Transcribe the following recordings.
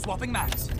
Swapping max.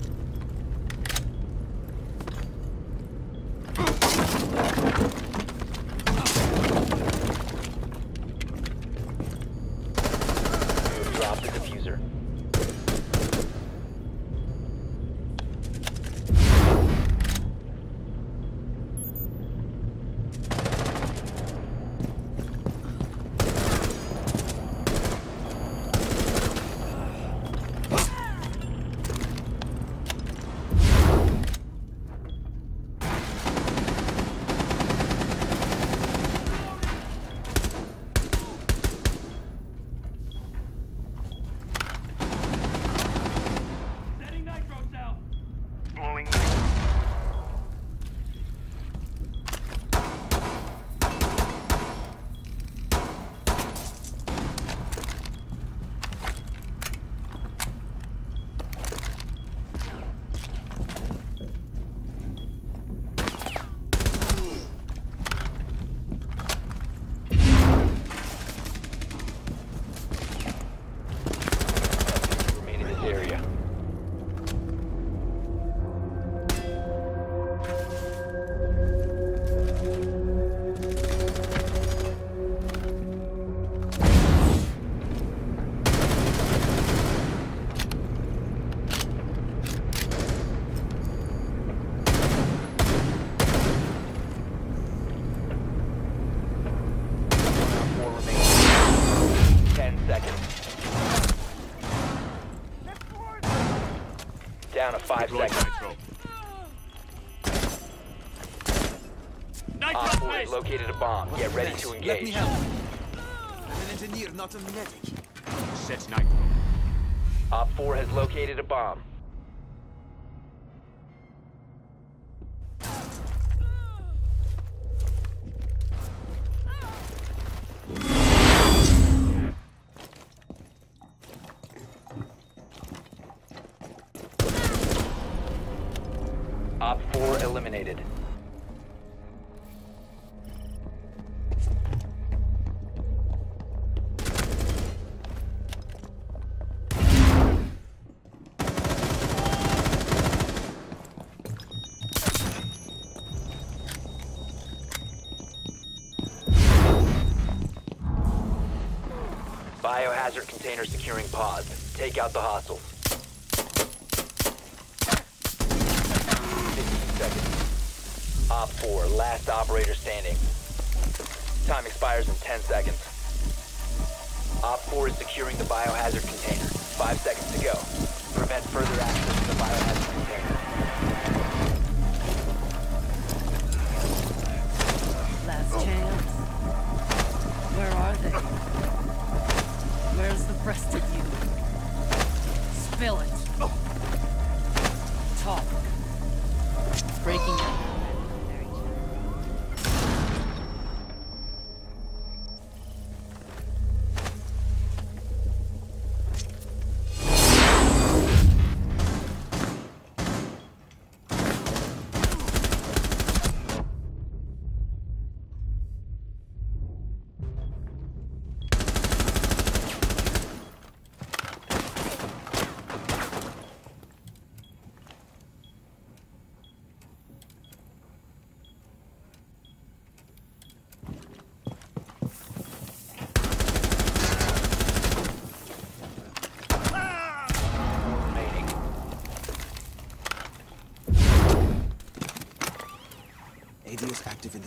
Located a bomb. Get ready to engage. Let me help. I'm an engineer, not a medic. Set nitro. Op 4 has located a bomb. Op 4 eliminated. Take out the hostiles. 15 seconds. Op 4, last operator standing. Time expires in 10 seconds. Op 4 is securing the biohazard container. 5 seconds to go. Prevent further access to the biohazard container. Last chance. Where are they? Where's the rest of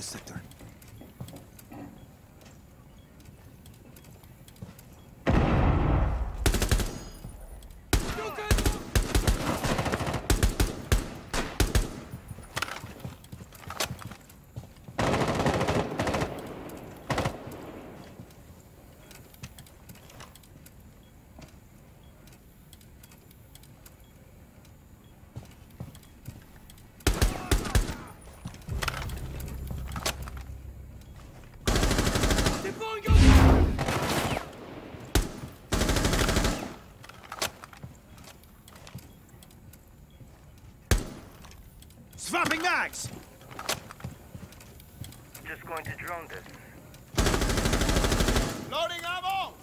sector. Swapping mags! Just going to drone this. Loading ammo!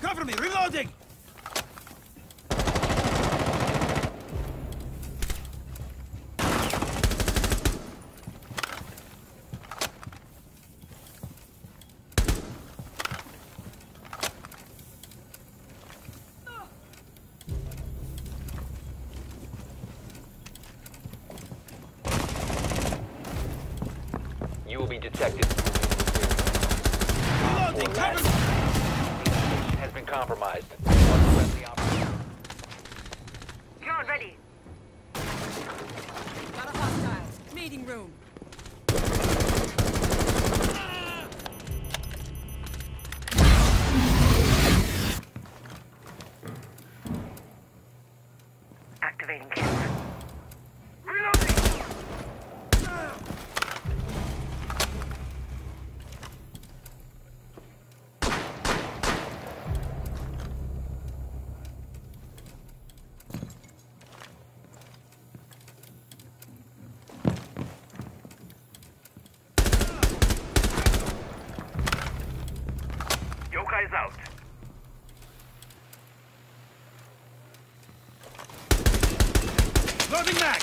Cover me, reloading! Detected. Reloading! Cover me! Has been compromised. One friendly ready. Got a hostile. Meeting room. Activating camera. Reloading! Yokai's out. Loading back!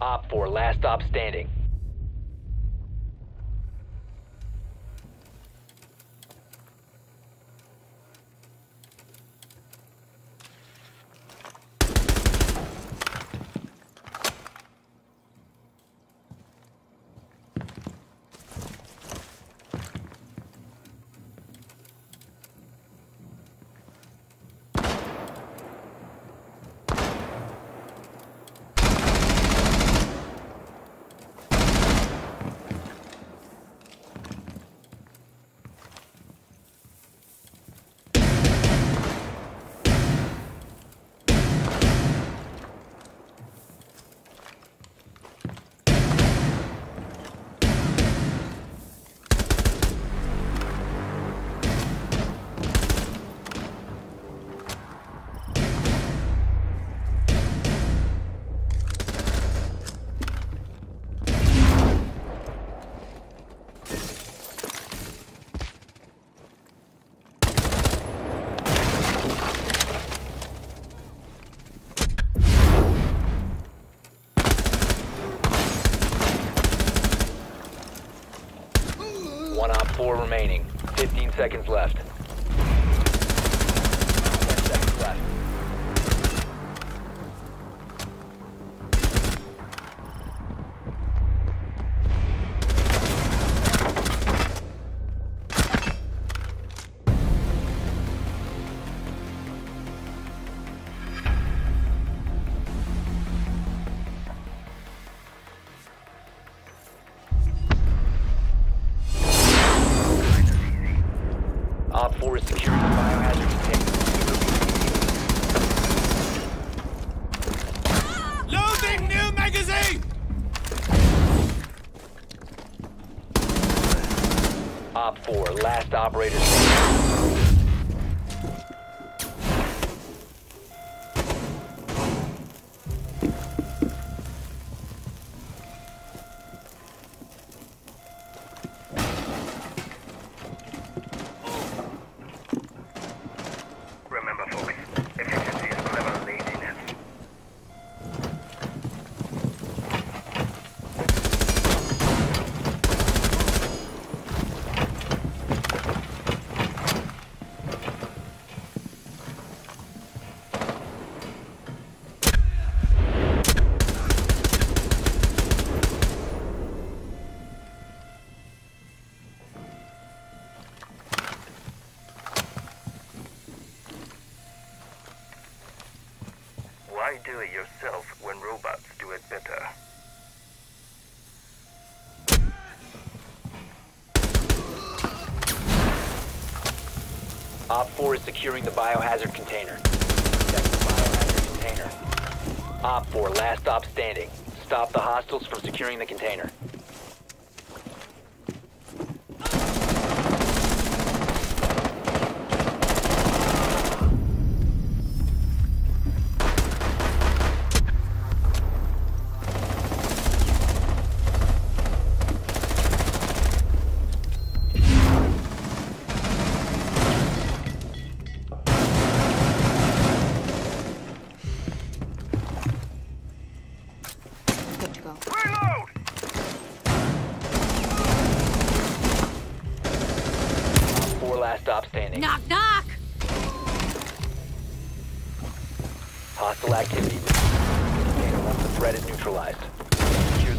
Op 4, last stop standing. Remaining. 15 seconds left. Op 4, last operator only yourself when robots do it better. Op 4 is securing the biohazard container. Protect the biohazard container. Op 4, last stop standing. Stop the hostiles from securing the container.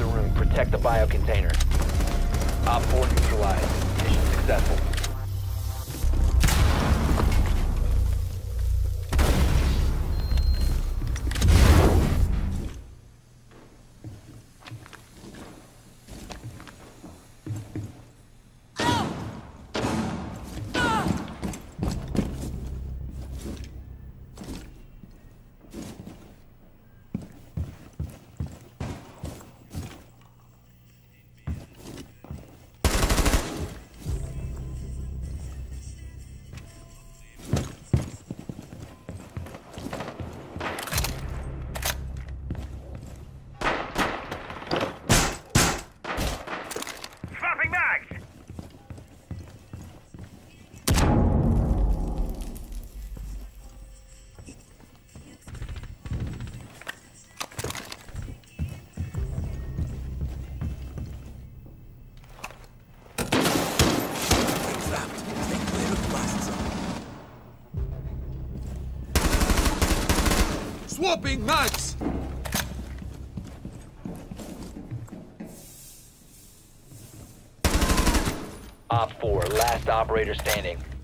the room. Protect the biocontainer. Op 4 neutralized. Mission successful. whopping max! Op 4, last operator standing.